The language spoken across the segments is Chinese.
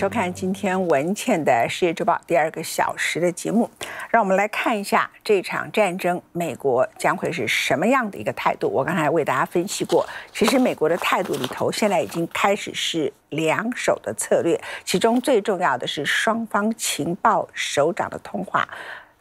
收看今天文茜的世界周报第二个小时的节目，让我们来看一下这场战争，美国将会是什么样的一个态度？我刚才为大家分析过，其实美国的态度里头，现在已经开始是两手的策略，其中最重要的是双方情报首长的通话，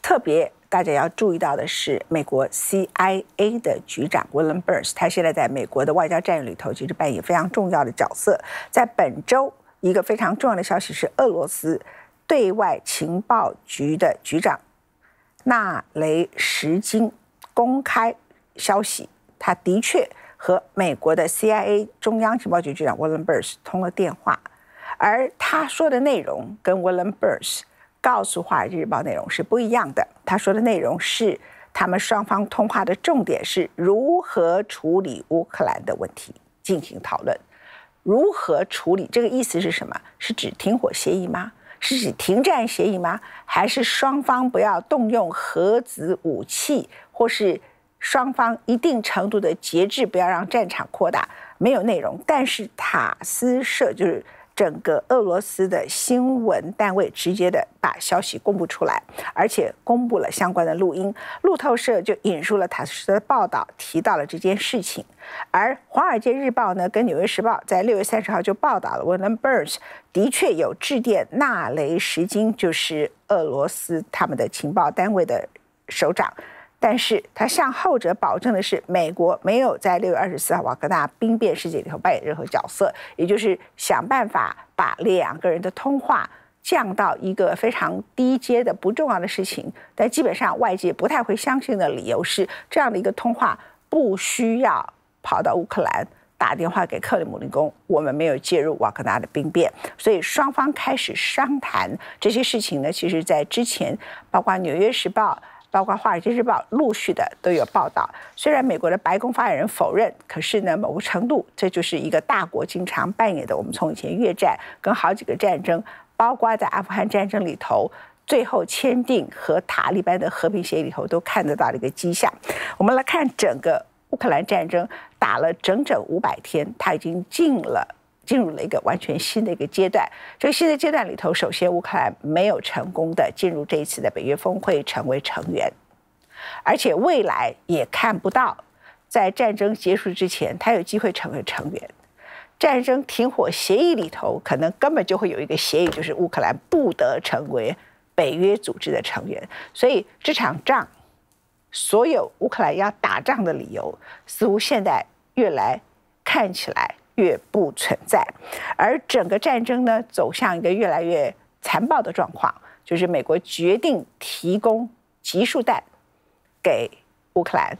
特别大家要注意到的是，美国 CIA 的局长 William Burns，他现在在美国的外交战略里头，其实扮演非常重要的角色，在本周。一个非常重要的消息是，俄罗斯对外情报局的局长纳雷什金公开消息，他的确和美国的 CIA 中央情报局局长 William Burns 通了电话，而他说的内容跟 William Burns 告诉《华尔街日报》内容是不一样的。他说的内容是，他们双方通话的重点是如何处理乌克兰的问题进行讨论。如何处理？这个意思是什么？是指停火协议吗？是指停战协议吗？还是双方不要动用核子武器，或是双方一定程度的节制，不要让战场扩大？没有内容。但是塔斯社就是。整个俄罗斯的新闻单位直接的把消息公布出来，而且公布了相关的录音。路透社就引述了塔斯社的报道，提到了这件事情。而《华尔街日报》呢，跟《纽约时报》在六月三十号就报道了，William Burns 的确有致电纳雷什金，就是俄罗斯他们的情报单位的首长。但是他向后者保证的是，美国没有在六月二十四号瓦格纳兵变事件里头扮演任何角色，也就是想办法把两个人的通话降到一个非常低阶的不重要的事情。但基本上外界不太会相信的理由是，这样的一个通话不需要跑到乌克兰打电话给克里姆林宫，我们没有介入瓦格纳的兵变，所以双方开始商谈这些事情呢。其实，在之前，包括《纽约时报》。包括《华尔街日报》陆续的都有报道。虽然美国的白宫发言人否认，可是呢，某个程度，这就是一个大国经常扮演的。我们从以前越战跟好几个战争，包括在阿富汗战争里头，最后签订和塔利班的和平协议里头，都看得到的一个迹象。我们来看整个乌克兰战争打了整整五百天，它已经进了。进入了一个完全新的一个阶段。这个新的阶段里头，首先乌克兰没有成功的进入这一次的北约峰会成为成员，而且未来也看不到在战争结束之前，他有机会成为成员。战争停火协议里头，可能根本就会有一个协议，就是乌克兰不得成为北约组织的成员。所以这场仗，所有乌克兰要打仗的理由，似乎现在越来看起来。越不存在，而整个战争呢走向一个越来越残暴的状况，就是美国决定提供集束弹给乌克兰，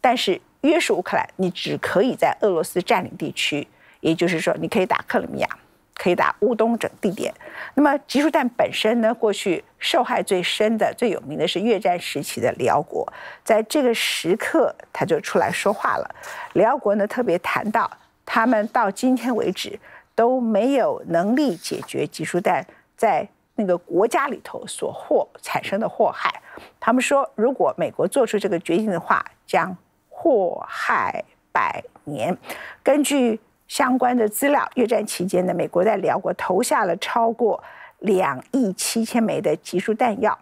但是约束乌克兰，你只可以在俄罗斯占领地区，也就是说，你可以打克里米亚，可以打乌东整地点。那么集束弹本身呢，过去受害最深的、最有名的是越战时期的辽国，在这个时刻他就出来说话了。辽国呢特别谈到。他们到今天为止都没有能力解决集束弹在那个国家里头所祸产生的祸害。他们说，如果美国做出这个决定的话，将祸害百年。根据相关的资料，越战期间呢，美国在辽国投下了超过两亿七千枚的集束弹药，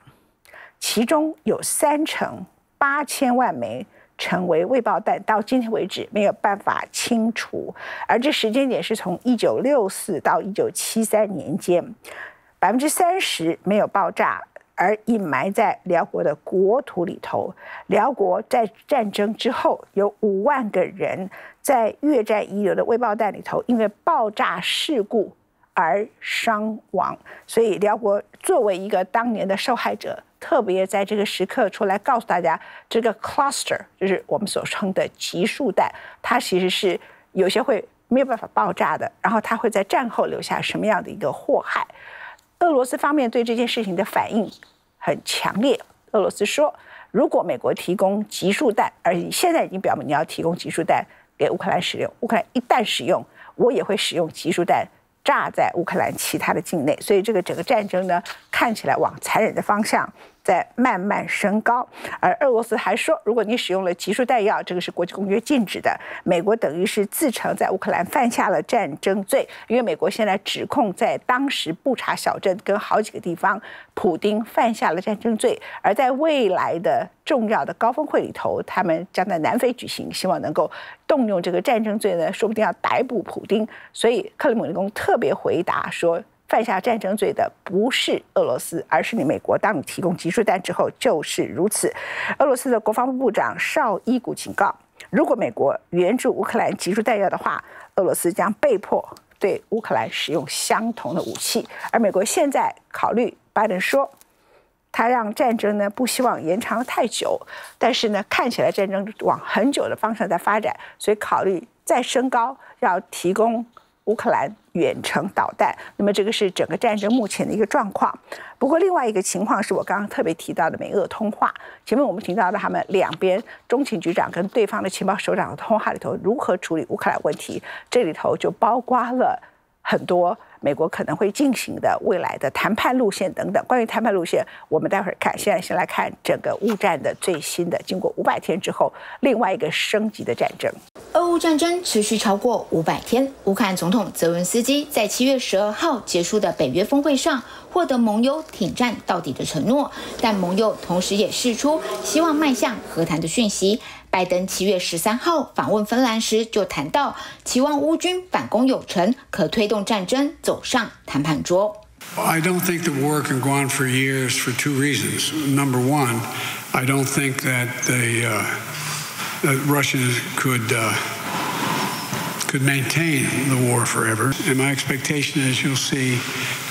其中有三成八千万枚。成为未爆弹，到今天为止没有办法清除，而这时间点是从一九六四到一九七三年间，百分之三十没有爆炸，而隐埋在辽国的国土里头。辽国在战争之后有五万个人在越战遗留的未爆弹里头，因为爆炸事故而伤亡，所以辽国作为一个当年的受害者。特别在这个时刻出来告诉大家，这个 cluster 就是我们所称的集束弹，它其实是有些会没有办法爆炸的，然后它会在战后留下什么样的一个祸害？俄罗斯方面对这件事情的反应很强烈。俄罗斯说，如果美国提供集束弹，而现在已经表明你要提供集束弹给乌克兰使用，乌克兰一旦使用，我也会使用集束弹。炸在乌克兰其他的境内，所以这个整个战争呢，看起来往残忍的方向在慢慢升高。而俄罗斯还说，如果你使用了集束弹药，这个是国际公约禁止的，美国等于是自称在乌克兰犯下了战争罪，因为美国现在指控在当时布查小镇跟好几个地方，普丁犯下了战争罪，而在未来的重要的高峰会里头，他们将在南非举行，希望能够动用这个战争罪呢，说不定要逮捕普丁。所以克里姆林宫特别回答说。犯下战争罪的不是俄罗斯，而是你美国。当你提供集束弹之后，就是如此。俄罗斯的国防部部长绍伊古警告，如果美国援助乌克兰集束弹药的话，俄罗斯将被迫对乌克兰使用相同的武器。而美国现在考虑，拜登说他让战争呢不希望延长太久，但是呢看起来战争往很久的方向在发展，所以考虑再升高，要提供。乌克兰远程导弹，那么这个是整个战争目前的一个状况。不过另外一个情况是我刚刚特别提到的美俄通话。前面我们提到的他们两边中情局长跟对方的情报首长的通话里头，如何处理乌克兰问题，这里头就包括了很多。美国可能会进行的未来的谈判路线等等。关于谈判路线，我们待会儿看。现在先来看整个乌战的最新的，经过五百天之后，另外一个升级的战争。俄乌战争持续超过五百天，乌克兰总统泽文斯基在七月十二号结束的北约峰会上获得盟友挺战到底的承诺，但盟友同时也释出希望迈向和谈的讯息。拜登七月十三号访问芬兰时就谈到，期望乌军反攻有成，可推动战争走上谈判桌。I don't think the war can go on for years for two reasons. Number one, I don't think that the uh, that Russians could uh, could maintain the war forever. And my expectation is you'll see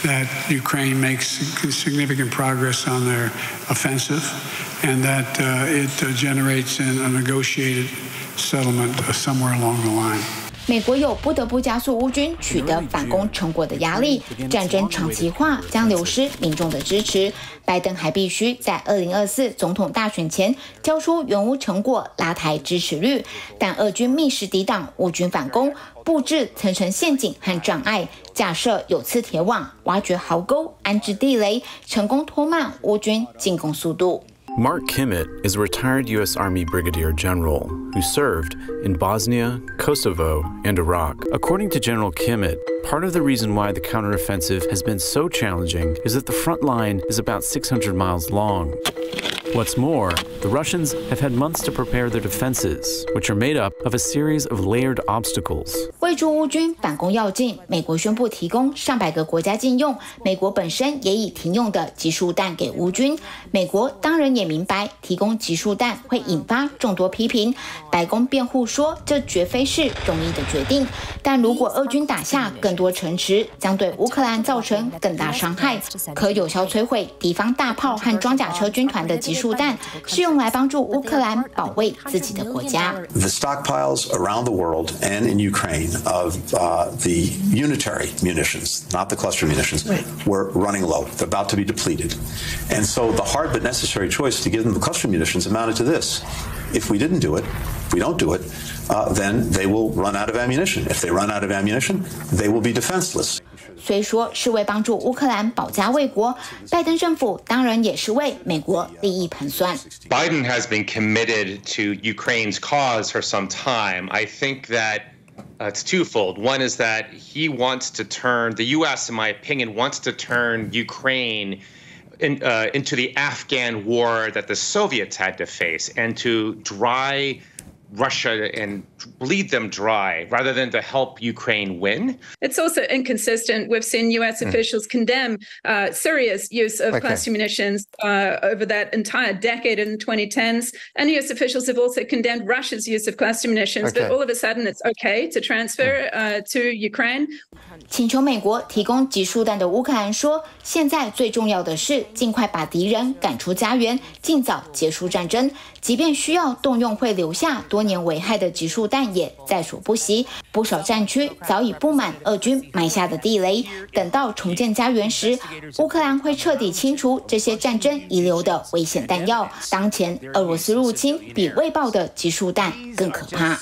that Ukraine makes significant progress on their offensive and that uh, it uh, generates a negotiated settlement somewhere along the line. 美国有不得不加速乌军取得反攻成果的压力，战争长期化将流失民众的支持。拜登还必须在二零二四总统大选前交出原乌成果，拉抬支持率。但俄军密室抵挡乌军反攻，布置层层陷阱和障碍，架设有刺铁网，挖掘壕沟，安置地雷，成功拖慢乌军进攻速度。Mark Kimmett is a retired U.S. Army Brigadier General who served in Bosnia, Kosovo, and Iraq. According to General Kimmett, part of the reason why the counteroffensive has been so challenging is that the front line is about 600 miles long. What's more, the Russians have had months to prepare their defenses, which are made up of a series of layered obstacles. 为助乌军反攻要进，美国宣布提供上百个国家禁用，美国本身也已停用的集束弹给乌军。美国当然也明白提供集束弹会引发众多批评，白宫辩护说这绝非是容易的决定。但如果俄军打下更多城池，将对乌克兰造成更大伤害，可有效摧毁敌方大炮和装甲车军团的集束。是用来帮助乌克兰保卫自己的国家。The stockpiles around the world and in Ukraine of uh, the unitary munitions, not the cluster munitions, were running low. They're about to be depleted. And so the hard but necessary choice to give them the cluster munitions amounted to this. If we didn't do it, if we don't do it, uh, then they will run out of ammunition. If they run out of ammunition, they will be defenseless. 虽说是为帮助乌克兰保家卫国，拜登政府当然也是为美国利益盘算。Biden has been committed to Ukraine's cause for some time. I think that uh, it's twofold. One is that he wants to turn the U.S., in my opinion, wants to turn Ukraine. In, uh, into the Afghan war that the Soviets had to face, and to dry Russia and bleed them dry rather than to help Ukraine win. It's also inconsistent. We've seen US mm. officials condemn uh, Syria's use of okay. cluster munitions uh, over that entire decade in the 2010s. And US officials have also condemned Russia's use of cluster munitions. Okay. But all of a sudden, it's okay to transfer uh, to Ukraine. 请求美国提供集束弹的乌克兰说：“现在最重要的是尽快把敌人赶出家园，尽早结束战争。即便需要动用会留下 多年危害的集束弹，也在所不惜。不少战区早已布满俄军埋下的地雷，等到重建家园时，乌克兰会彻底清除这些战争遗留的危险弹药。当前俄罗斯入侵比未爆的集束弹更可怕。”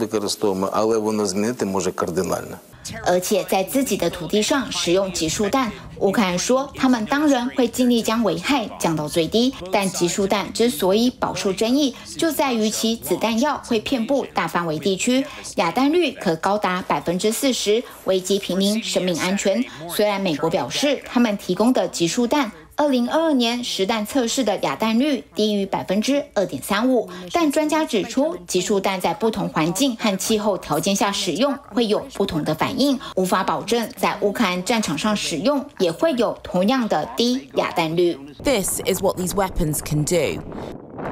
використовуємо, але воно змінити може кардинально. 而且在自己的土地上使用集束弹。乌克兰说，他们当然会尽力将危害降到最低，但集束弹之所以饱受争议，就在于其子弹药会遍布大范围地区，哑弹率可高达百分之四十，危及平民生命安全。虽然美国表示，他们提供的集束弹。二零二二年实弹测试的哑弹率低于百分之二点三五，但专家指出，集束弹在不同环境和气候条件下使用会有不同的反应，无法保证在乌克兰战场上使用也会有同样的低哑弹率。This is what these weapons can do.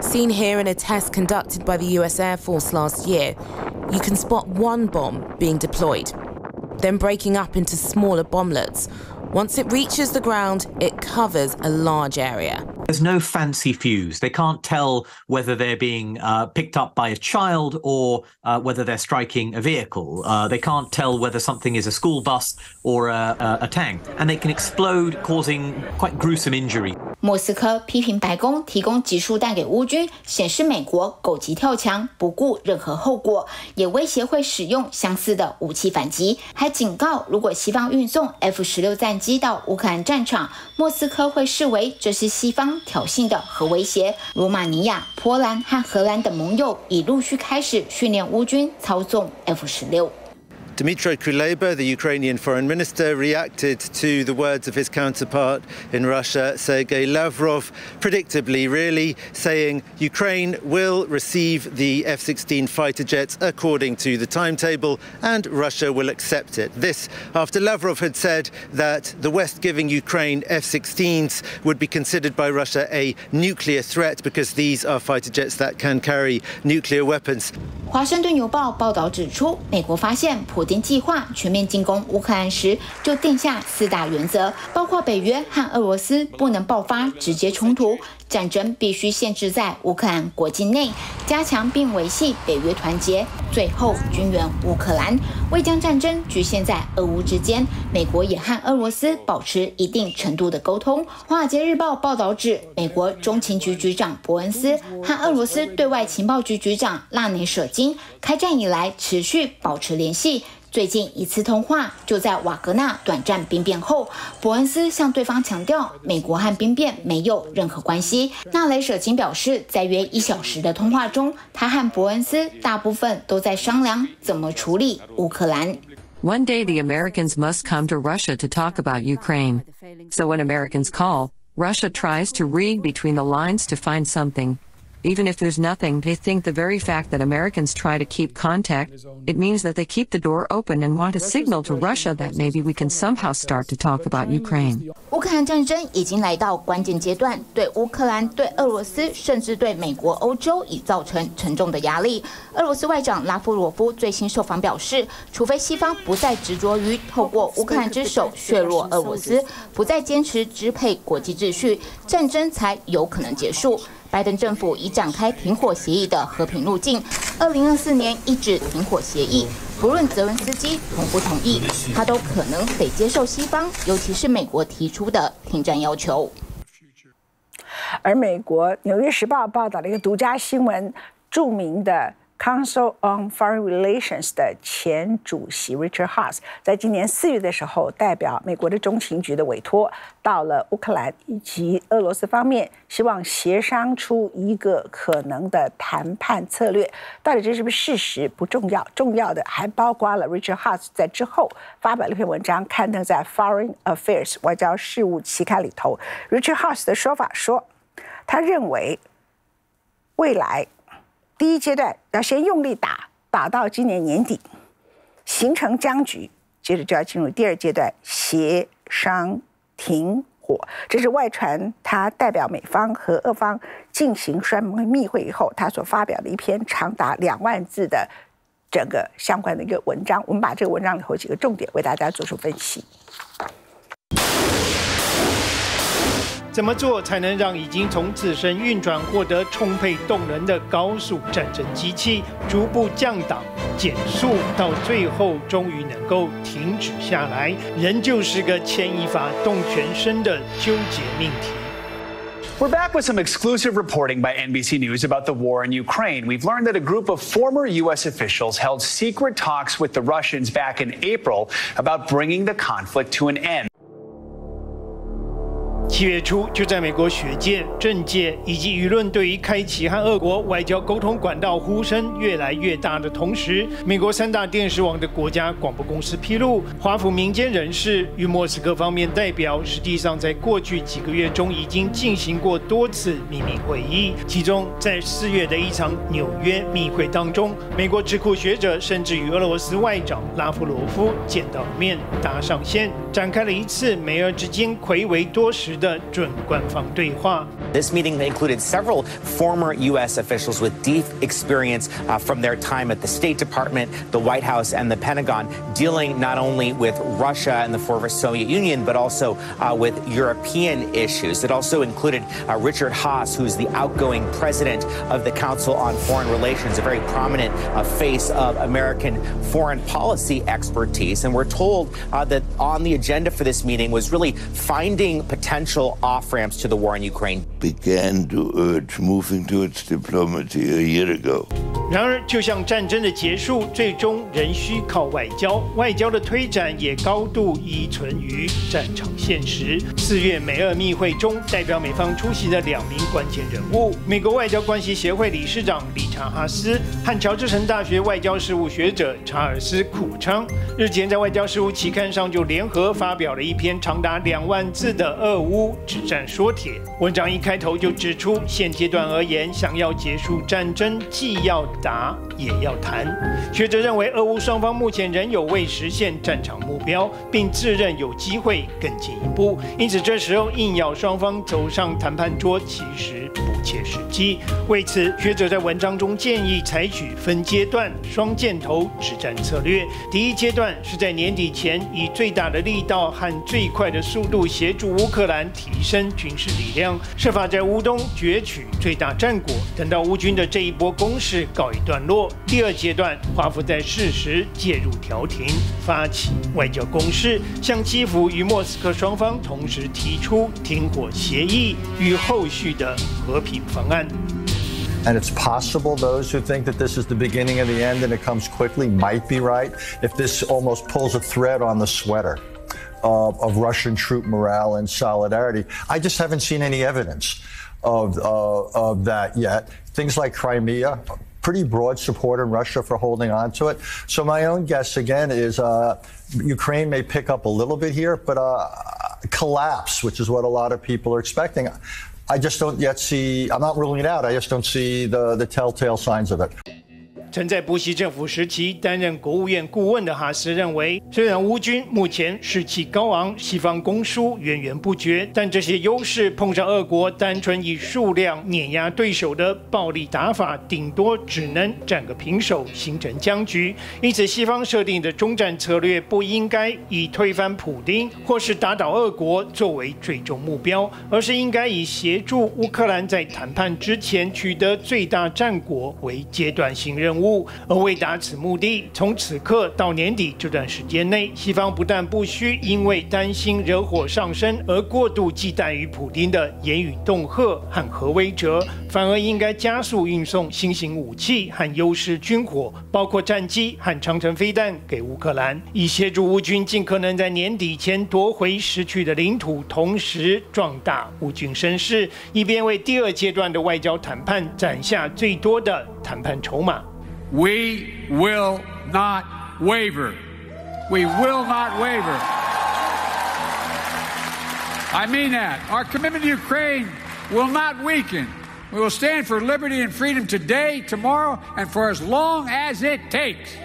Seen here in a test conducted by the U.S. Air Force last year, you can spot one bomb being deployed, then breaking up into smaller bomblets. Once it reaches the ground, it covers a large area. There's no fancy fuse. They can't tell whether they're being uh, picked up by a child or uh, whether they're striking a vehicle. Uh, they can't tell whether something is a school bus or a, a, a tank. And they can explode, causing quite gruesome injury. 莫斯科批评白宫提供集束弹给乌军，显示美国狗急跳墙，不顾任何后果，也威胁会使用相似的武器反击，还警告如果西方运送 F 十六战机到乌克兰战场，莫斯科会视为这是西方挑衅的核威胁。罗马尼亚、波兰和荷兰等盟友已陆续开始训练乌军操纵 F 十六。Dmytro Kuleba, the Ukrainian foreign minister, reacted to the words of his counterpart in Russia, Sergei Lavrov, predictably, really, saying Ukraine will receive the F 16 fighter jets according to the timetable and Russia will accept it. This after Lavrov had said that the West giving Ukraine F 16s would be considered by Russia a nuclear threat because these are fighter jets that can carry nuclear weapons. 华盛顿邮报报道指出，美国发现普 京计划全面进攻乌克兰时，就定下四大原则，包括北约和俄罗斯不能爆发直接冲突，战争必须限制在乌克兰国境内，加强并维系北约团结，最后军援乌克兰，未将战争局限在俄乌之间。美国也和俄罗斯保持一定程度的沟通。华尔街日报报道指，美国中情局局长伯恩斯和俄罗斯对外情报局局长纳内舍金。开战以来持续保持联系，最近一次通话就在瓦格纳短暂兵变后，伯恩斯向对方强调，美国和兵变没有任何关系。纳雷舍金表示，在约一小时的通话中，他和伯恩斯大部分都在商量怎么处理乌克兰。One day the Americans must come to Russia to talk about Ukraine. So when Americans call, Russia tries to read between the lines to find something. Even if there's nothing, they think the very fact that Americans try to keep contact, it means that they keep the door open and want to signal to Russia that maybe we can somehow start to talk about Ukraine. 乌克兰战争已经来到关键阶段，对乌克兰、对俄罗斯，甚至对美国、欧洲已造成沉重的压力。俄罗斯外长拉夫罗夫最新受访表示，除非西方不再执着于透过乌克兰之手削弱俄罗斯，不再坚持支配国际秩序，战争才有可能结束。拜登政府已展开停火协议的和平路径，二零二四年一纸停火协议，不论泽文斯基同不同意，他都可能得接受西方，尤其是美国提出的停战要求。而美国《纽约时报》报道了一个独家新闻，著名的。Council on Foreign Relations 的前主席 Richard Haas 在今年四月的时候，代表美国的中情局的委托，到了乌克兰以及俄罗斯方面，希望协商出一个可能的谈判策略。到底这是不是事实不重要，重要的还包括了 Richard Haas 在之后发表了一篇文章，刊登在 Foreign Affairs 外交事务期刊里头。Richard Haas 的说法说，他认为未来。第一阶段要先用力打，打到今年年底，形成僵局，接着就要进入第二阶段协商停火。这是外传他代表美方和俄方进行双方密会以后，他所发表的一篇长达两万字的整个相关的一个文章。我们把这个文章里头几个重点为大家做出分析。怎么做才能让已经从自身运转获得充沛动能的高速战争机器逐步降档、减速，到最后终于能够停止下来，仍旧是个牵一发动全身的纠结命题。We're back with some exclusive reporting by NBC News about the war in Ukraine. We've learned that a group of former U.S. officials held secret talks with the Russians back in April about bringing the conflict to an end. 七月初，就在美国学界、政界以及舆论对于开启和俄国外交沟通管道呼声越来越大的同时，美国三大电视网的国家广播公司披露，华府民间人士与莫斯科方面代表，实际上在过去几个月中已经进行过多次秘密会议。其中，在四月的一场纽约密会当中，美国智库学者甚至与俄罗斯外长拉夫罗夫见到面，搭上线，展开了一次美俄之间魁违多时。This meeting included several former U.S. officials with deep experience uh, from their time at the State Department, the White House, and the Pentagon, dealing not only with Russia and the former Soviet Union, but also uh, with European issues. It also included uh, Richard Haas, who's the outgoing president of the Council on Foreign Relations, a very prominent face of American foreign policy expertise. And we're told that on the agenda for this meeting was really finding potential off ramps to the war in Ukraine. Began to urge moving to its diplomacy a year ago. 然而，就像战争的结束，最终仍需靠外交。外交的推展也高度依存于战场现实。四月美俄密会中，代表美方出席的两名关键人物，美国外交关系协会理事长理查哈斯和乔治城大学外交事务学者查尔斯库昌，日前在外交事务期刊上就联合发表了一篇长达两万字的俄乌止战说帖。文章一开开头就指出，现阶段而言，想要结束战争，既要打也要谈。学者认为，俄乌双方目前仍有未实现战场目标，并自认有机会更进一步。因此，这时候硬要双方走上谈判桌，其实不切实际。为此，学者在文章中建议采取分阶段、双箭头实战策略。第一阶段是在年底前，以最大的力道和最快的速度协助乌克兰提升军事力量，设法在乌东攫取最大战果。等到乌军的这一波攻势告一段落，第二阶段，华府在适时介入调停，发起外交攻势，向基辅与莫斯科双方同时提出停火协议与后续的和平方案。And it's possible those who think that this is the beginning of the end and it comes quickly might be right if this almost pulls a thread on the sweater. Of, of Russian troop morale and solidarity. I just haven't seen any evidence of, uh, of that yet. Things like Crimea, pretty broad support in Russia for holding on to it. So my own guess again is uh, Ukraine may pick up a little bit here, but uh, collapse, which is what a lot of people are expecting. I just don't yet see. I'm not ruling it out. I just don't see the the telltale signs of it. 曾在布希政府时期担任国务院顾问的哈斯认为，虽然乌军目前士气高昂，西方攻输源源不绝，但这些优势碰上俄国单纯以数量碾压对手的暴力打法，顶多只能战个平手，形成僵局。因此，西方设定的中战策略不应该以推翻普京或是打倒俄国作为最终目标，而是应该以协助乌克兰在谈判之前取得最大战果为阶段性任务。而为达此目的，从此刻到年底这段时间内，西方不但不需因为担心惹火上身而过度忌惮于普京的言语恫吓和核威慑，反而应该加速运送新型武器和优势军火，包括战机和长城飞弹给乌克兰，以协助乌军尽可能在年底前夺回失去的领土，同时壮大乌军声势，以便为第二阶段的外交谈判攒下最多的谈判筹码。We will not waver. We will not waver. I mean that. Our commitment to Ukraine will not weaken. We will stand for liberty and freedom today, tomorrow, and for as long as it takes.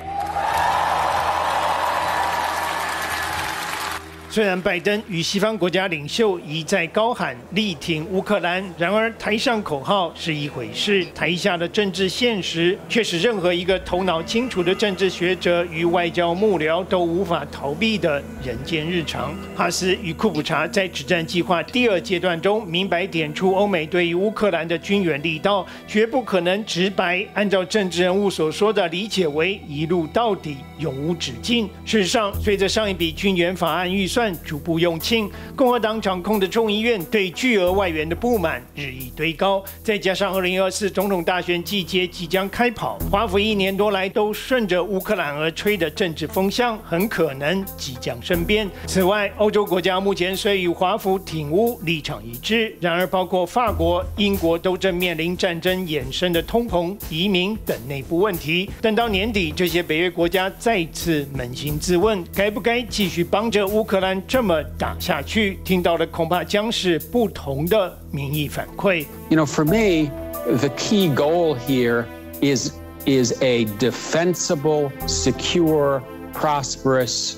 虽然拜登与西方国家领袖一再高喊力挺乌克兰，然而台上口号是一回事，台下的政治现实却是任何一个头脑清楚的政治学者与外交幕僚都无法逃避的人间日常。哈斯与库普查在止战计划第二阶段中明白点出，欧美对于乌克兰的军援力道绝不可能直白按照政治人物所说的理解为一路到底，永无止境。事实上，随着上一笔军援法案预算。算逐步用罄。共和党掌控的众议院对巨额外援的不满日益堆高，再加上2024总统大选季节即将开跑，华府一年多来都顺着乌克兰而吹的政治风向，很可能即将生变。此外，欧洲国家目前虽与华府挺乌立场一致，然而包括法国、英国都正面临战争衍生的通膨、移民等内部问题。等到年底，这些北约国家再次扪心自问，该不该继续帮着乌克兰 这么打下去？听到的恐怕将是不同的民意反馈。You know, for me, the key goal here is is a defensible, secure, prosperous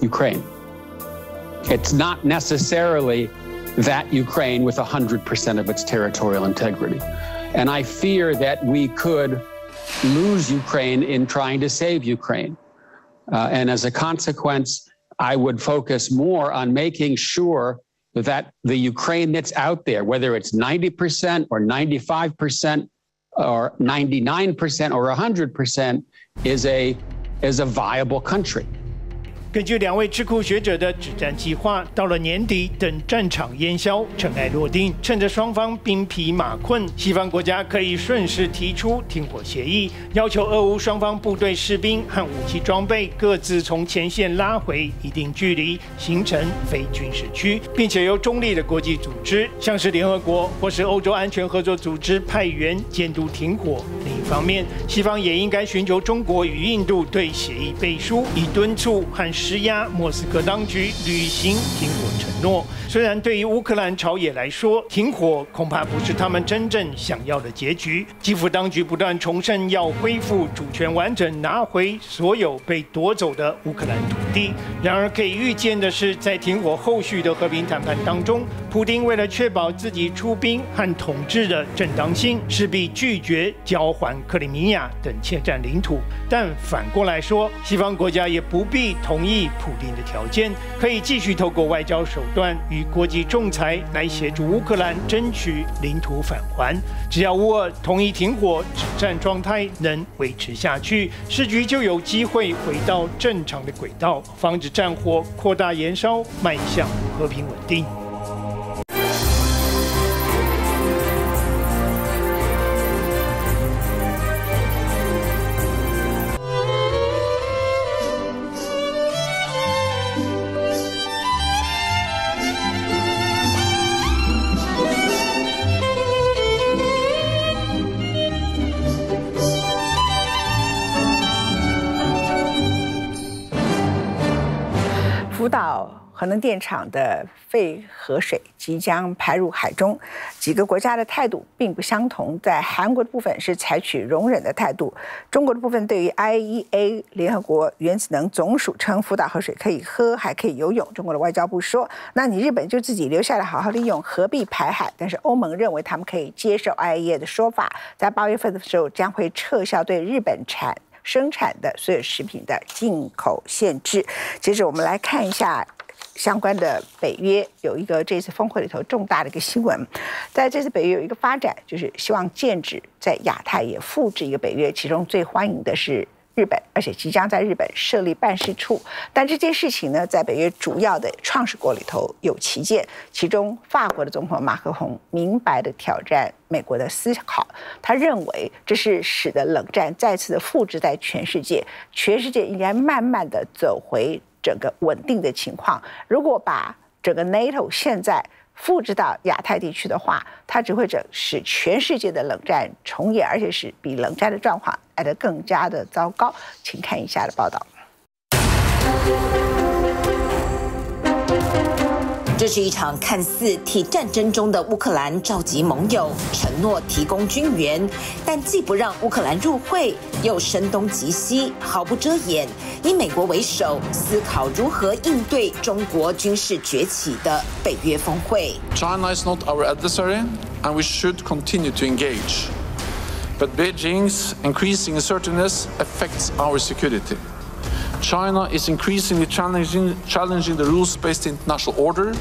Ukraine. It's not necessarily that Ukraine with 100% of its territorial integrity. And I fear that we could lose Ukraine in trying to save Ukraine. Uh, and as a consequence, I would focus more on making sure that the Ukraine that's out there, whether it's 90% or 95% or 99% or 100%, is a, is a viable country. 根据两位智库学者的止战计划，到了年底，等战场烟消，尘埃落定，趁着双方兵疲马困，西方国家可以顺势提出停火协议，要求俄乌双方部队士兵和武器装备各自从前线拉回一定距离，形成非军事区，并且由中立的国际组织，像是联合国或是欧洲安全合作组织派员监督停火。另一方面，西方也应该寻求中国与印度对协议背书，以敦促和。施压莫斯科当局履行停火承诺。虽然对于乌克兰朝野来说，停火恐怕不是他们真正想要的结局。基辅当局不断重申要恢复主权完整，拿回所有被夺走的乌克兰土地。然而，可以预见的是，在停火后续的和平谈判当中，普京为了确保自己出兵和统治的正当性，势必拒绝交还克里米亚等欠占领土。但反过来说，西方国家也不必同意。以普丁的条件可以继续透过外交手段与国际仲裁来协助乌克兰争取领土返还。只要乌俄同意停火，止战状态能维持下去，时局就有机会回到正常的轨道，防止战火扩大延烧，迈向和平稳定。核能电厂的废核水即将排入海中，几个国家的态度并不相同。在韩国的部分是采取容忍的态度，中国的部分对于 IEA 联合国原子能总署称福岛核水可以喝，还可以游泳。中国的外交部说：“那你日本就自己留下来好好利用，何必排海？”但是欧盟认为他们可以接受 IEA 的说法，在八月份的时候将会撤销对日本产。生产的所有食品的进口限制。接着我们来看一下相关的北约有一个这次峰会里头重大的一个新闻，在这次北约有一个发展，就是希望建制在亚太也复制一个北约，其中最欢迎的是。日本，而且即将在日本设立办事处，但这件事情呢，在北约主要的创始国里头有旗舰，其中法国的总统马克龙明白的挑战美国的思考，他认为这是使得冷战再次的复制在全世界，全世界应该慢慢的走回整个稳定的情况。如果把整个 NATO 现在。复制到亚太地区的话，它只会整使全世界的冷战重演，而且是比冷战的状况来得更加的糟糕。请看以下的报道。这是一场看似替战争中的乌克兰召集盟友，承诺提供军援，但既不让乌克兰入会，又声东击西，毫不遮掩，以美国为首，思考如何应对中国军事崛起的北约峰会。China is not our adversary, and we should continue to engage. But Beijing's increasing assertiveness affects our security. China is increasingly challenging, challenging the rules-based international order,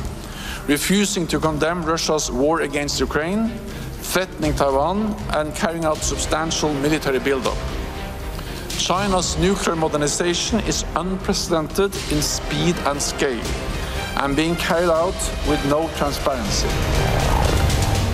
refusing to condemn Russia's war against Ukraine, threatening Taiwan, and carrying out substantial military buildup. China's nuclear modernization is unprecedented in speed and scale and being carried out with no transparency.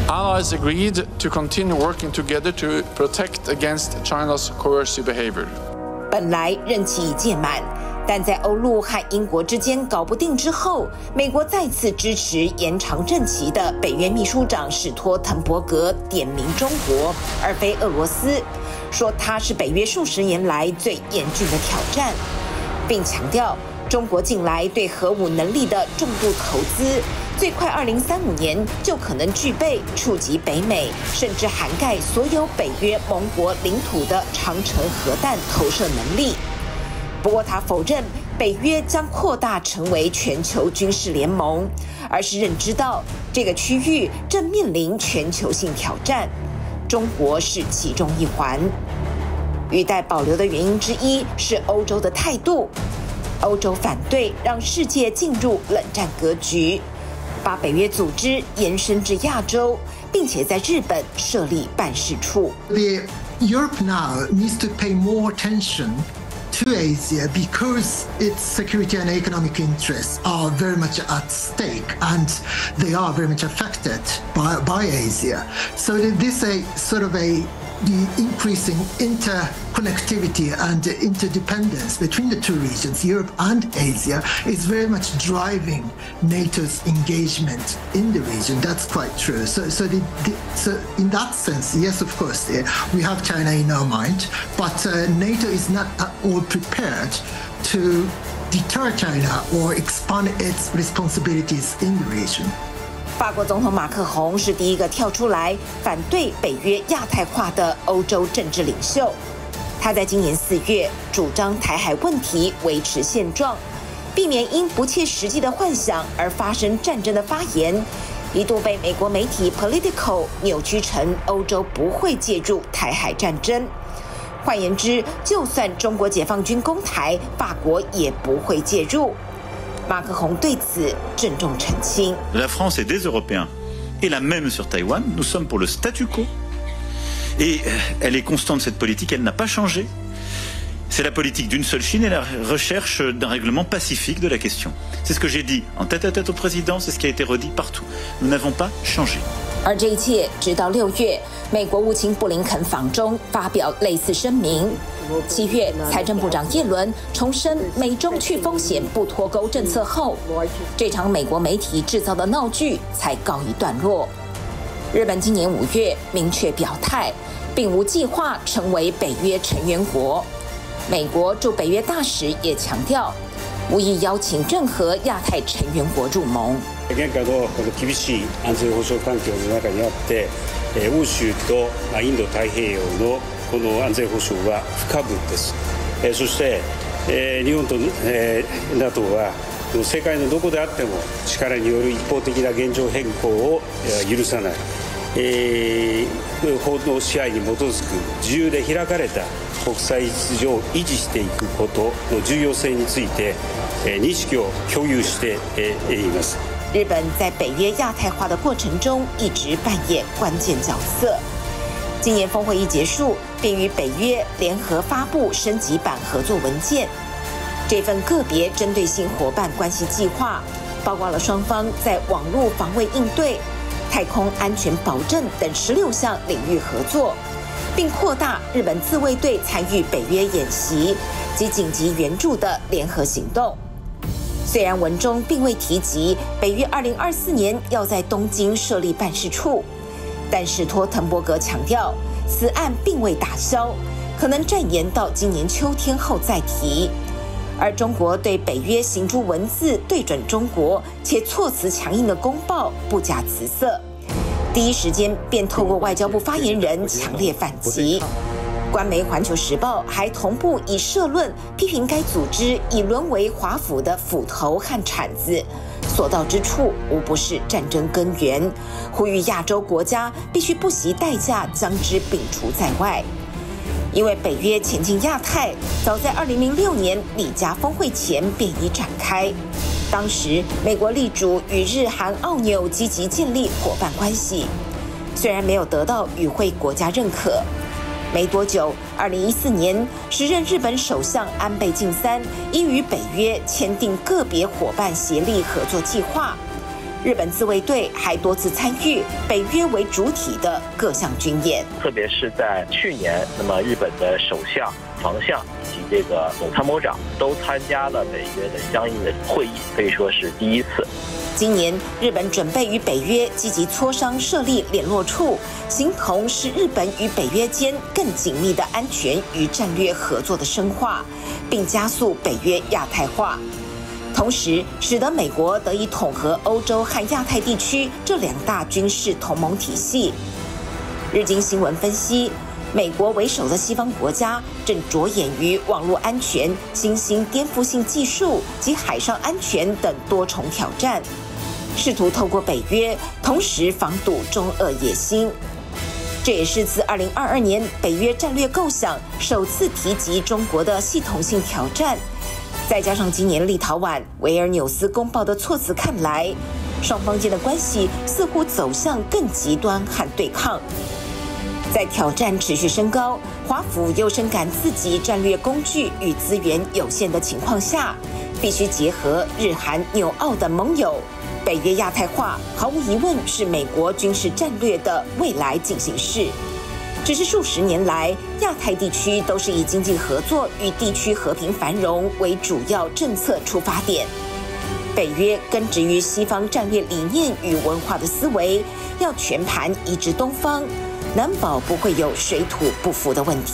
Allies agreed to continue working together to protect against China's coercive behavior. 本来任期已届满，但在欧陆和英国之间搞不定之后，美国再次支持延长任期的北约秘书长史托滕伯格点名中国，而非俄罗斯，说他是北约数十年来最严峻的挑战，并强调中国近来对核武能力的重度投资。最快二零三五年就可能具备触及北美，甚至涵盖所有北约盟国领土的长城核弹投射能力。不过，他否认北约将扩大成为全球军事联盟，而是认知到这个区域正面临全球性挑战，中国是其中一环。语带保留的原因之一是欧洲的态度，欧洲反对让世界进入冷战格局。把北约组织延伸至亚洲，并且在日本设立办事处。The Europe now needs to pay more attention to Asia because its security and economic interests are very much at stake and they are very much affected by, by Asia. So this is a sort of a the increasing interconnectivity and interdependence between the two regions, Europe and Asia, is very much driving NATO's engagement in the region. That's quite true. So, so, the, the, so in that sense, yes, of course, we have China in our mind, but uh, NATO is not at all prepared to deter China or expand its responsibilities in the region. 法国总统马克宏是第一个跳出来反对北约亚太化的欧洲政治领袖。他在今年四月主张台海问题维持现状，避免因不切实际的幻想而发生战争的发言，一度被美国媒体 Political 扭曲成欧洲不会介入台海战争。换言之，就算中国解放军攻台，法国也不会介入。马克宏对此郑重澄清：“La France et des Européens et la même sur Taïwan, nous sommes pour le statu quo. Et elle est constante cette politique, elle n'a pas changé. C'est la politique d'une seule Chine et la recherche d'un règlement pacifique de la question. C'est ce que j'ai dit en tête à tête au président, c'est ce qui a été redit partout. Nous n'avons pas changé. ”而这一切直到六月， 美国务卿布林肯访中发表类似声明。七月，财政部长耶伦重申美中去风险不脱钩政策后，这场美国媒体制造的闹剧才告一段落。日本今年五月明确表态，并无计划成为北约成员国。美国驻北约大使也强调，无意邀请任何亚太成员国入盟。現在のこの厳しい安全保障環境の中にあって、欧州とインド太平洋のこの安全保障は不可分です。そして、日本と NATO は世界のどこであっても力による一方的な現状変更を許さない、えー、法の支配に基づく自由で開かれた国際秩序を維持していくことの重要性について認識を共有しています。日本在北约亚太化的过程中一直扮演关键角色。今年峰会一结束，便与北约联合发布升级版合作文件。这份个别针对性伙伴关系计划，包括了双方在网络防卫应对、太空安全保证等十六项领域合作，并扩大日本自卫队参与北约演习及紧急援助的联合行动。虽然文中并未提及北约二零二四年要在东京设立办事处，但是托滕伯格强调，此案并未打消，可能暂延到今年秋天后再提。而中国对北约行诸文字对准中国且措辞强硬的公报不假辞色，第一时间便透过外交部发言人强烈反击。官媒《环球时报》还同步以社论批评该组织已沦为华府的斧头和铲子，所到之处无不是战争根源，呼吁亚洲国家必须不惜代价将之摒除在外。因为北约前进亚太，早在2006年里加峰会前便已展开，当时美国力主与日韩澳纽积极建立伙伴关系，虽然没有得到与会国家认可。没多久，二零一四年，时任日本首相安倍晋三已与北约签订个别伙伴协力合作计划。日本自卫队还多次参与北约为主体的各项军演，特别是在去年，那么日本的首相、防相以及这个总参谋长都参加了北约的相应的会议，可以说是第一次。今年，日本准备与北约积极磋商设立联络处，形同是日本与北约间更紧密的安全与战略合作的深化，并加速北约亚太化，同时使得美国得以统合欧洲和亚太地区这两大军事同盟体系。日经新闻分析，美国为首的西方国家正着眼于网络安全、新兴颠覆性技术及海上安全等多重挑战。试图透过北约同时防堵中俄野心，这也是自二零二二年北约战略构想首次提及中国的系统性挑战。再加上今年立陶宛维尔纽斯公报的措辞，看来双方间的关系似乎走向更极端和对抗。在挑战持续升高，华府又深感自己战略工具与资源有限的情况下，必须结合日韩纽澳的盟友。北约亚太化毫无疑问是美国军事战略的未来进行式。只是数十年来，亚太地区都是以经济合作与地区和平繁荣为主要政策出发点。北约根植于西方战略理念与文化的思维，要全盘移植东方，难保不会有水土不服的问题。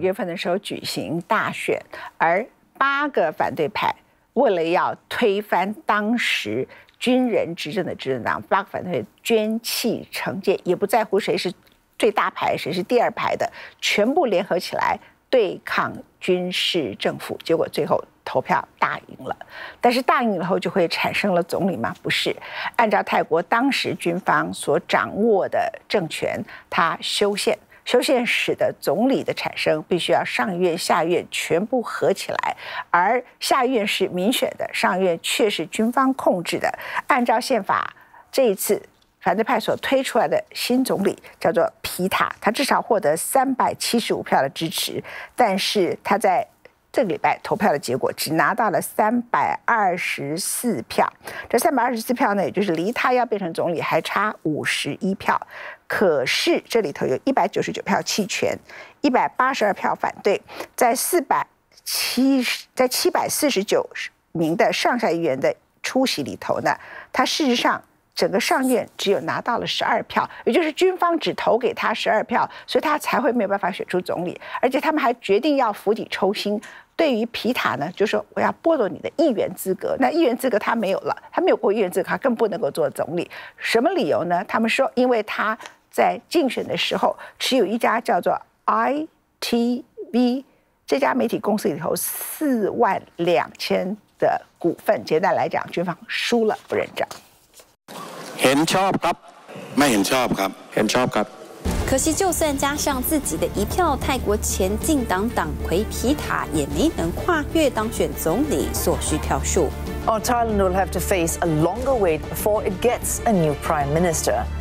五月份的时候举行大选，而八个反对派为了要推翻当时军人执政的执政党，八个反对捐弃惩戒，也不在乎谁是最大牌，谁是第二排的，全部联合起来对抗军事政府。结果最后投票大赢了，但是大赢以后就会产生了总理吗？不是，按照泰国当时军方所掌握的政权，他修宪。修宪使得总理的产生必须要上院下院全部合起来，而下院是民选的，上院却是军方控制的。按照宪法，这一次反对派所推出来的新总理叫做皮塔，他至少获得三百七十五票的支持，但是他在这个礼拜投票的结果只拿到了三百二十四票，这三百二十四票呢，也就是离他要变成总理还差五十一票。可是这里头有一百九十九票弃权，一百八十二票反对，在四百七十在七百四十九名的上下议员的出席里头呢，他事实上整个上院只有拿到了十二票，也就是军方只投给他十二票，所以他才会没有办法选出总理，而且他们还决定要釜底抽薪。对于皮塔呢，就说我要剥夺你的议员资格。那议员资格他没有了，他没有过议员资格，他更不能够做总理。什么理由呢？他们说，因为他。在竞选的时候，持有一家叫做 ITV 这家媒体公司里头四万两千的股份。简单来讲，军方输了不认账。 เห็นชอบครับไม่เห็นชอบครับเห็นชอบครับ可惜，就算加上自己的一票，泰国前进党党魁皮塔也没能跨越当选总理所需票数。Oh, Thailand will have to face a longer wait before it gets a new prime minister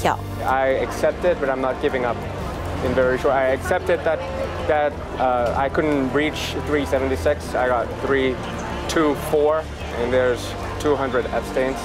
票。I accepted, but I'm not giving up. In very short, I accepted that that uh, I couldn't reach 376. I got 324, and there's 200 abstains.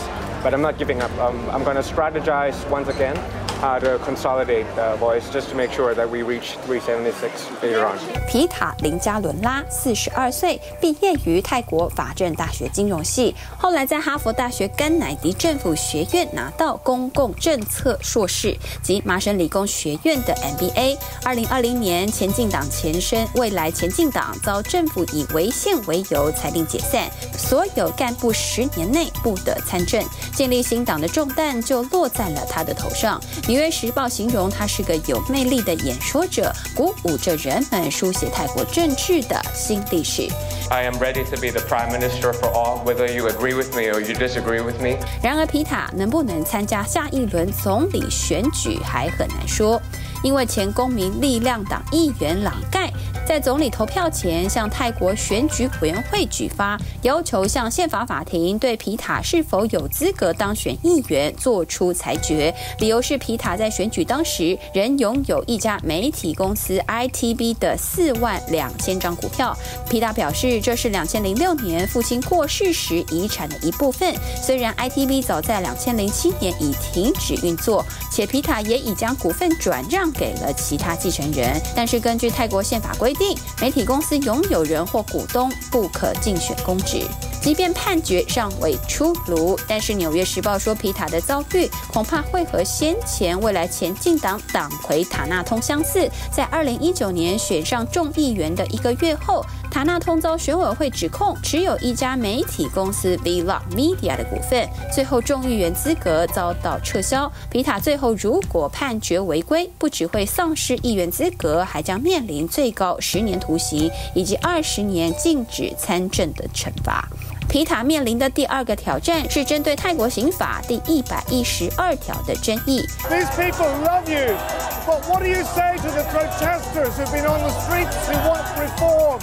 But I'm not giving up. Um, I'm going to strategize once again uh, to consolidate the voice just to make sure that we reach 376 later on. 皮塔林加伦拉，四十二岁，毕业于泰国法政大学金融系，后来在哈佛大学甘乃迪政府学院拿到公共政策硕士及麻省理工学院的 MBA。二零二零年，前进党前身未来前进党遭政府以违宪为由裁定解散，所有干部十年内不得参政，建立新党的重担就落在了他的头上。《纽约时报》形容他是个有魅力的演说者，鼓舞着人们书写泰国政治的新历史。I am ready to be the prime minister for all, whether you agree with me or you disagree with me. 然而，皮塔能不能参加下一轮总理选举还很难说。因为前公民力量党议员朗盖在总理投票前向泰国选举委员会举发，要求向宪法法庭对皮塔是否有资格当选议员做出裁决。理由是皮塔在选举当时仍拥有一家媒体公司 ITB 的四万两千张股票。皮塔表示，这是两千零六年父亲过世时遗产的一部分。虽然 ITB 早在两千零七年已停止运作，且皮塔也已将股份转让。给了其他继承人，但是根据泰国宪法规定，媒体公司拥有人或股东不可竞选公职。即便判决尚未出炉，但是《纽约时报》说皮塔的遭遇恐怕会和先前未来前进党党魁塔纳通相似。在二零一九年选上众议员的一个月后，塔纳通遭选委会指控持有一家媒体公司 Vlog Media 的股份，最后众议员资格遭到撤销。皮塔最后如果判决违规，不只会丧失议员资格，还将面临最高十年徒刑以及二十年禁止参政的惩罚。皮塔面临的第二个挑战是针对泰国刑法第一百一十二条的争议。These people love you, but what do you say to the protesters who've been on the streets who want reform?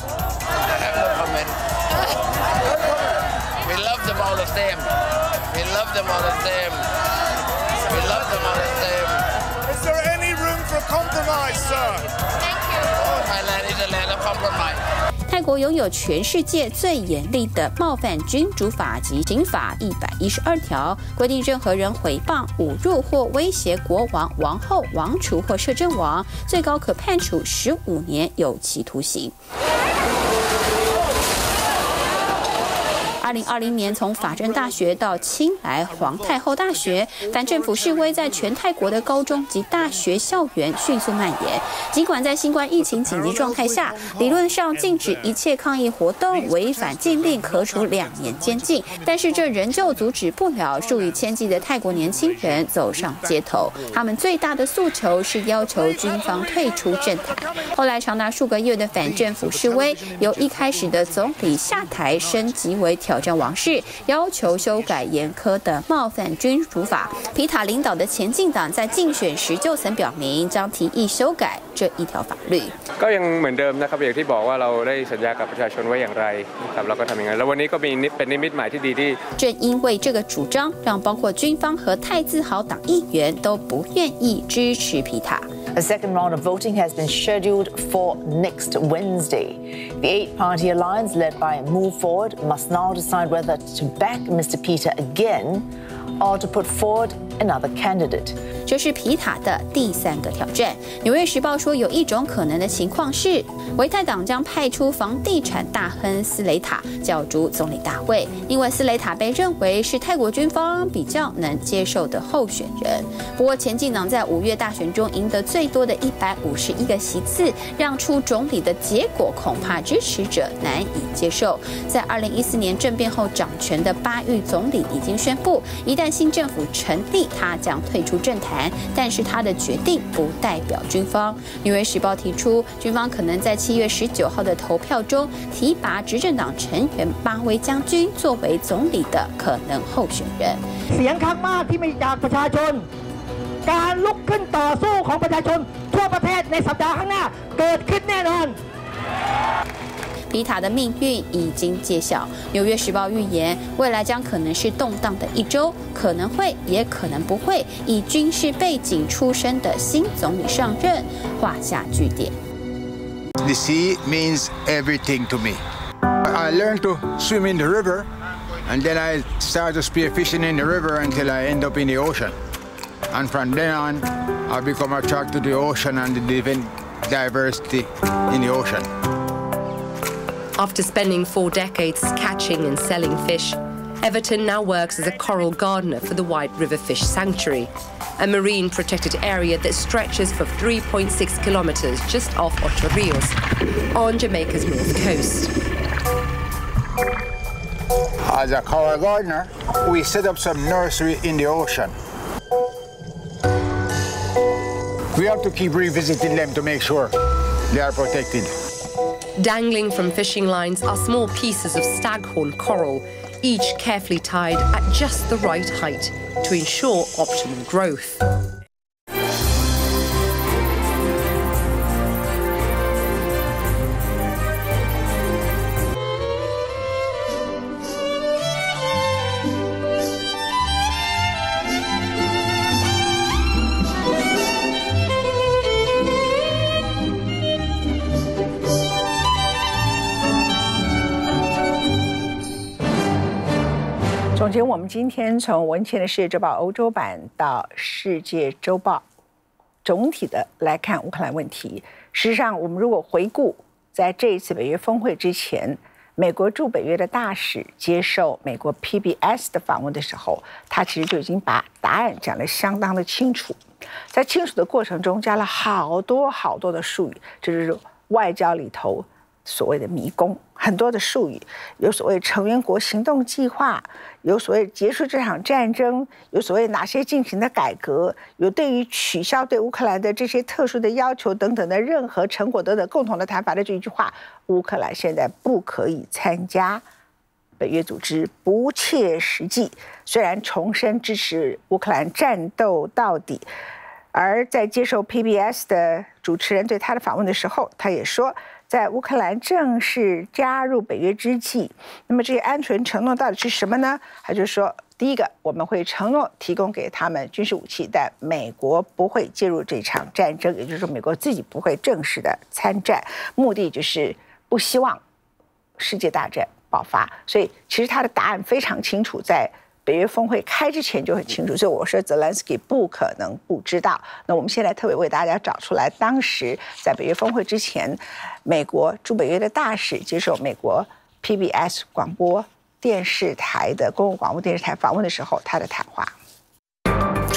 I have no comment. We love them all the same. We love them all the same. We love them all the same. Is there any room for compromise, sir? Thank you. Thailand is a land of compromise. 泰国拥有全世界最严厉的冒犯君主法及刑法一百一十二条，规定任何人诽谤、侮辱或威胁国王、王后、王储或摄政王，最高可判处十五年有期徒刑。二零二零年，从法政大学到清莱皇太后大学，反政府示威在全泰国的高中及大学校园迅速蔓延。尽管在新冠疫情紧急状态下，理论上禁止一切抗议活动，违反禁令可处两年监禁，但是这仍旧阻止不了数以千计的泰国年轻人走上街头。他们最大的诉求是要求军方退出政坛。后来长达数个月的反政府示威，由一开始的总理下台升级为挑。挑战王室，要求修改严苛的冒犯君主法。皮塔领导的前进党在竞选时就曾表明将提议修改这一条法律。ก็ยังเหมือนเดิมนะครับอย่างที่บอกว่าเราได้สัญญากับประชาชนไว้อย่างไรครับเราก็ทำอย่างนั้นแล้ววันนี้ก็มีเป็นนิมิตหมายที่ดีที่正因为这个主张，让包括军方和泰自豪党议员都不愿意支持皮塔。 A second round of voting has been scheduled for next Wednesday. The eight party alliance, led by Move Forward, must now decide whether to back Mr. Peter again or to put forward another candidate. 这是皮塔的第三个挑战。纽约时报说，有一种可能的情况是，维泰党将派出房地产大亨斯雷塔角逐总理大会，因为斯雷塔被认为是泰国军方比较能接受的候选人。不过，前进党在五月大选中赢得最多的一百五十一个席次，让出总理的结果恐怕支持者难以接受。在二零一四年政变后掌权的巴育总理已经宣布，一旦新政府成立，他将退出政坛。但是他的决定不代表军方。纽约时报提出，军方可能在七月十九号的投票中提拔执政党成员巴威将军作为总理的可能候选人。เสียงข้างมากที่มีจากประชาชน การลุกขึ้นต่อสู้ของประชาชนทั่วประเทศในสัปดาห์ข้างหน้าเกิดขึ้นแน่นอน 皮塔的命运已经揭晓。《纽约时报》预言，未来将可能是动荡的一周，可能会，也可能不会，以军事背景出身的新总理上任，画下句点。The sea means everything to me. I learned to swim in the river, and then I started spearfishing in the river until I end up in the ocean. and from then on, I become attracted to the ocean and the different diversity in the ocean. After spending four decades catching and selling fish, Everton now works as a coral gardener for the White River Fish Sanctuary, a marine protected area that stretches for 3.6 kilometers just off Ocho Rios on Jamaica's north coast. As a coral gardener, we set up some nursery in the ocean. We have to keep revisiting them to make sure they are protected. Dangling from fishing lines are small pieces of staghorn coral, each carefully tied at just the right height to ensure optimal growth. 今天从文茜的世界周报欧洲版到世界周报，总体的来看乌克兰问题。事实上，我们如果回顾在这一次北约峰会之前，美国驻北约的大使接受美国 PBS 的访问的时候，他其实就已经把答案讲得相当的清楚。在清楚的过程中，加了好多好多的术语，这就是外交里头所谓的迷宫。很多的术语，有所谓成员国行动计划，有所谓结束这场战争，有所谓哪些进行的改革，有对于取消对乌克兰的这些特殊的要求等等的任何成果等等共同的谈法的这一句话，乌克兰现在不可以参加北约组织，不切实际。虽然重申支持乌克兰战斗到底，而在接受 PBS 的主持人对他的访问的时候，他也说。在乌克兰正式加入北约之际，那么这些安全承诺到底是什么呢？他就说，第一个，我们会承诺提供给他们军事武器，但美国不会介入这场战争，也就是说，美国自己不会正式的参战，目的就是不希望世界大战爆发。所以，其实他的答案非常清楚，在。北约峰会开之前就很清楚，所以我说泽连斯基不可能不知道。那我们现在特别为大家找出来，当时在北约峰会之前，美国驻北约的大使接受美国 PBS 广播电视台的公共广播电视台访问的时候，他的谈话。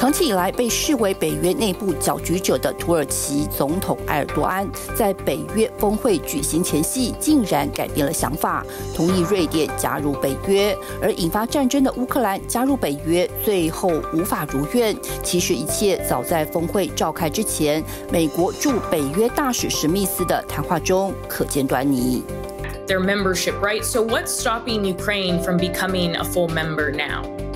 长期以来被视为北约内部搅局者的土耳其总统埃尔多安，在北约峰会举行前夕，竟然改变了想法，同意瑞典加入北约。而引发战争的乌克兰加入北约，最后无法如愿。其实一切早在峰会召开之前，美国驻北约大使史密斯的谈话中可见端倪。Their membership, right? So what's stopping Ukraine from becoming a full member now?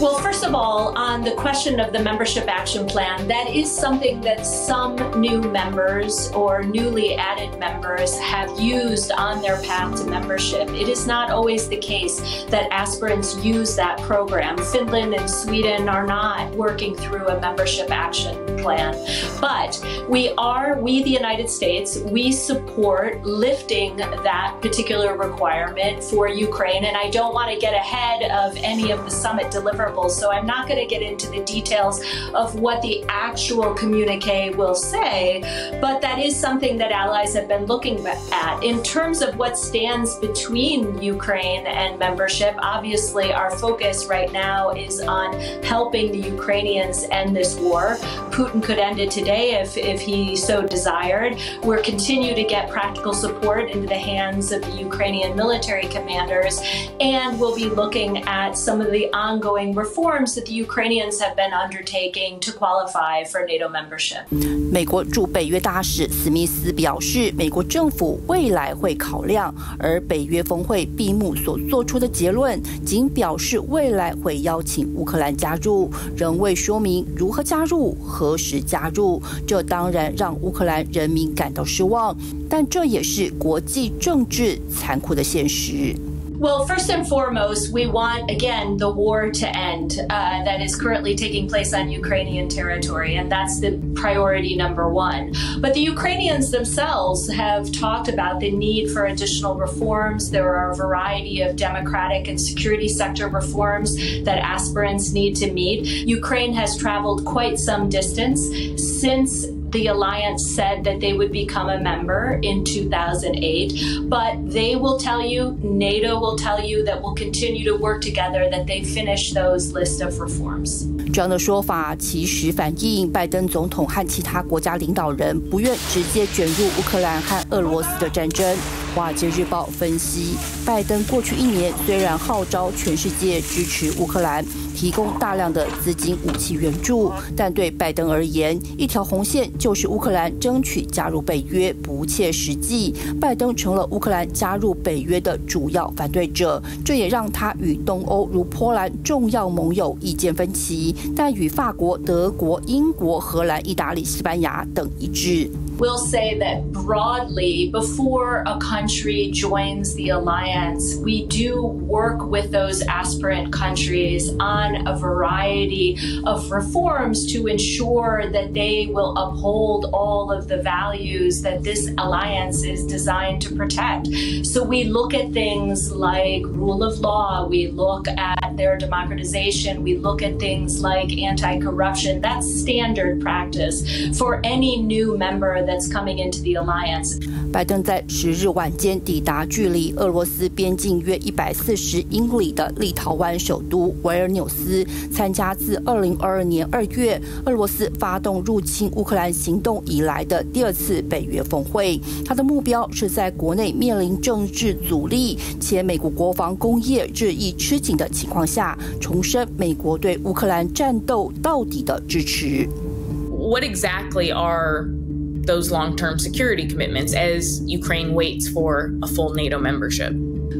Well, first of all, on the question of the membership action plan, that is something that some new members or newly added members have used on their path to membership. It is not always the case that aspirants use that program. Finland and Sweden are not working through a membership action plan. But we are, we the United States, we support lifting that particular requirement for Ukraine. And I don't want to get ahead of any of the summit deliverables so I'm not going to get into the details of what the actual communique will say, but that is something that allies have been looking at. In terms of what stands between Ukraine and membership, obviously our focus right now is on helping the Ukrainians end this war. Putin could end it today if, if he so desired. We're continue to get practical support into the hands of the Ukrainian military commanders, and we'll be looking at some of the ongoing reforms that the Ukrainians have been undertaking to qualify for NATO membership. 美国驻北约大使史密斯表示，美国政府未来会考量，而北约峰会闭幕所做出的结论，仅表示未来会邀请乌克兰加入，仍未说明如何加入、何 时加入。这当然让乌克兰人民感到失望，但这也是国际政治残酷的现实。Well, first and foremost, we want, again, the war to end uh, that is currently taking place on Ukrainian territory, and that's the priority number one. But the Ukrainians themselves have talked about the need for additional reforms. There are a variety of democratic and security sector reforms that aspirants need to meet. Ukraine has traveled quite some distance since the alliance said that they would become a member in 2008, but they will tell you, NATO will tell you that we'll continue to work together, that they finish those list of reforms. 这样的说法其实反映拜登总统和其他国家领导人不愿直接卷入乌克兰和俄罗斯的战争。 华尔街日报分析，拜登过去一年虽然号召全世界支持乌克兰，提供大量的资金、武器援助，但对拜登而言，一条红线就是乌克兰争取加入北约不切实际。拜登成了乌克兰加入北约的主要反对者，这也让他与东欧如波兰重要盟友意见分歧，但与法国、德国、英国、荷兰、意大利、西班牙等一致。We'll say that broadly, before a country joins the alliance, we do work with those aspirant countries on a variety of reforms to ensure that they will uphold all of the values that this alliance is designed to protect. So we look at things like rule of law, we look at their democratization, we look at things like anti corruption. That's standard practice for any new member that's coming into the alliance. 拜登在十日晚间抵达距离俄罗斯边境约一百四十英里的立陶宛首都维尔纽斯，参加自二零二二年二月俄罗斯发动入侵乌克兰行动以来的第二次北约峰会。他的目标是在国内面临政治阻力且美国国防工业日益吃紧的情况下，重申美国对乌克兰战斗到底的支持。 What exactly are those long term security commitments as Ukraine waits for a full NATO membership?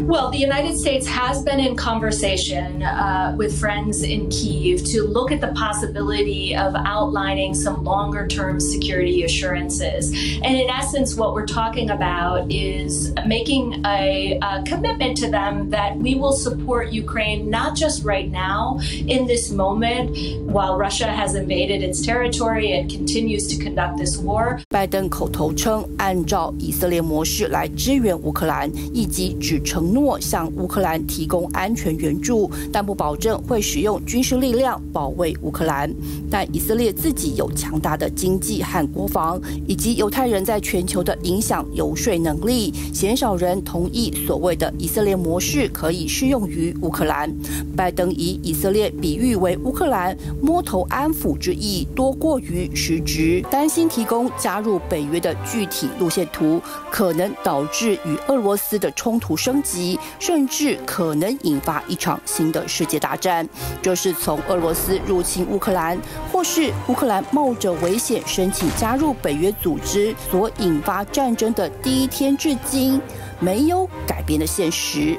Well, the United States has been in conversation uh, with friends in Kiev to look at the possibility of outlining some longer term security assurances. And in essence, what we're talking about is making a, a commitment to them that we will support Ukraine not just right now in this moment while Russia has invaded its territory and continues to conduct this war. 拜登口头称，按照以色列模式来支援乌克兰，以及只承 诺向乌克兰提供安全援助，但不保证会使用军事力量保卫乌克兰。但以色列自己有强大的经济和国防，以及犹太人在全球的影响游说能力，鲜少人同意所谓的以色列模式可以适用于乌克兰。拜登以以色列比喻为乌克兰，摸头安抚之意多过于实质，担心提供加入北约的具体路线图，可能导致与俄罗斯的冲突升级，甚至可能引发一场新的世界大战。这是从俄罗斯入侵乌克兰，或是乌克兰冒着危险申请加入北约组织所引发战争的第一天至今没有改变的现实。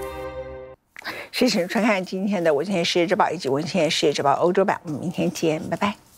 谢谢收看今天的《文茜世界之宝》以及《文茜世界之宝》欧洲版，我们明天见，拜拜。